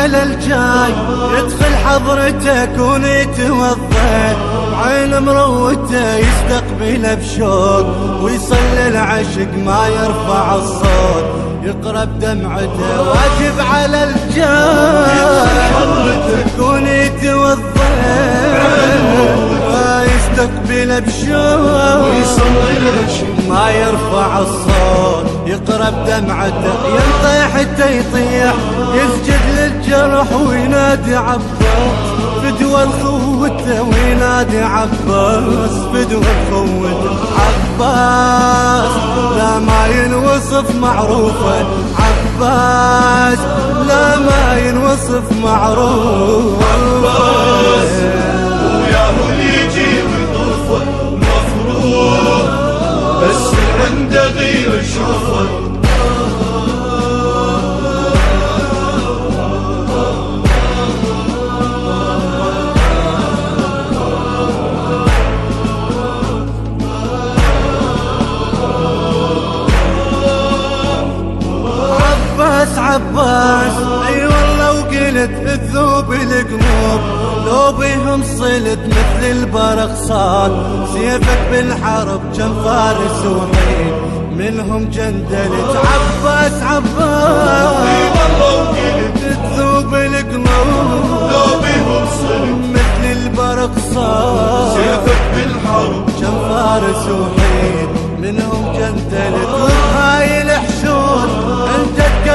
على الجاي يدخل حضرتك ونتوضى عين مروته يستقبله بشوق ويصلي العشق ما يرفع الصوت. يقرا بدمعته واجب على الجاي. يكون يتوضا يستقبل بشوق ويصلي العشق ما يرفع الصوت. يقرا بدمعته ينطيح حتى يطيح يسجد للجرح وينادي عباس فدوى الخوته وينادي عباس فدوى الخوته عباس. لا ما ينوصف معروفة عباس لا ما ينوصف معروف عباس وياه يجي ويطوفه مفروض بس عنده غير شوفة. عباس أي والله وقلت تذوب القلوب لو بهم صلت مثل البرق صار سيفك بالحرب كم فارس وحيد. منهم جندلت عباس عباس. أي والله وقلت تذوب القلوب لو بهم صلت مثل البرق صار سيفك بالحرب كم فارس وحيد. منهم جندلت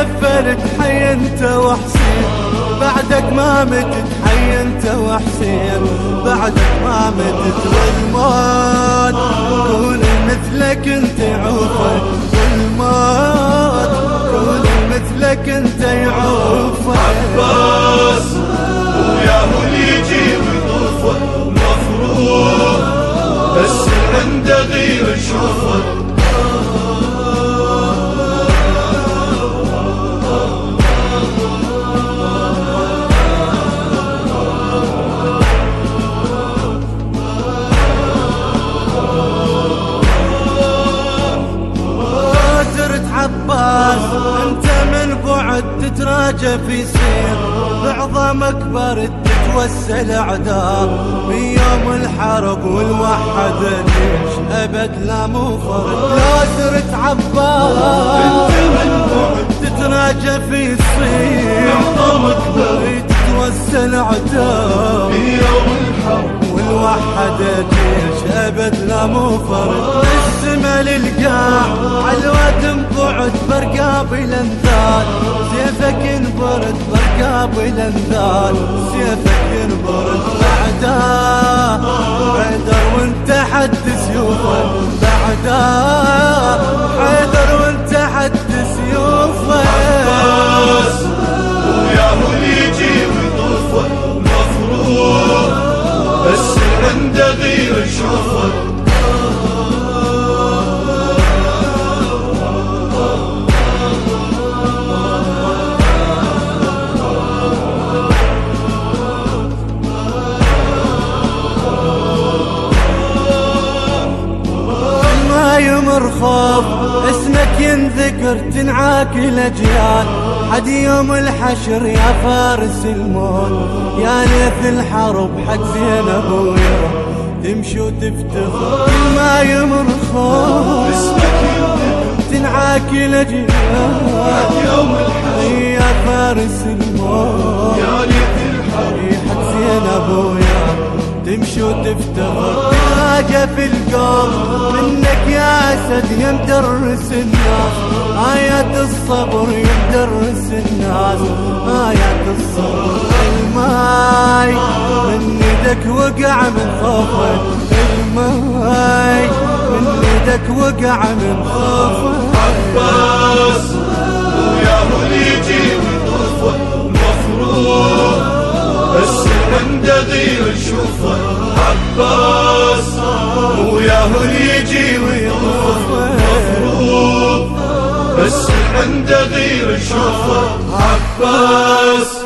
انت تكفلت حي انت وحسين. بعدك ما متت حي انت وحسين. بعدك ما متت والموت. كون مثلك انت عوفه والموت. كون مثلك انت يعوفه عباس وياه يجي ويطوفه مفروض. بس عنده غير شوفه تتراجى في سير. بعظم أكبر تتوسل أعداء. من يوم الحرب والوحد الجيش أبد لا مو فرد لا سرت عباس. انت في الصير بعظم اكبر تتوسل أعداء. من يوم الحرب والوحد جيش ابد لا مو فرد السما للقاع عالواد بعد برقاب الانذال سيفك انبرد برقاب الانذال سيفك انبرد بعدا حيدر وانت حد سيوفه بعدا حيدر وانت حد سيوفه عباس وياه يجي ويطوفه. مفروض. بس اسمك ينذكر تنعاك الأجيال. حد يوم الحشر يا فارس الموت. يا ليث الحرب حق زينب ويا تمشي وتفتخر ما يمر خوف اسمك تنعاك الأجيال. يوم الحشر يا فارس الموت. يا ليت الحرب. حق زينب ويا تمشي وتفتخر تلاقى في القوم منك يا أسد يا مدرس الناس آيات الصبر يا مدرس الناس آيات الصبر الماي. من يدك وقع من خوفك الماي. من يدك وقع من خوفك عباس وياه اللي يجي ويطوفه المفروض بس البندغي نشوفه عباس وياه يجي المفروض بس البندغي نشوفه عباس.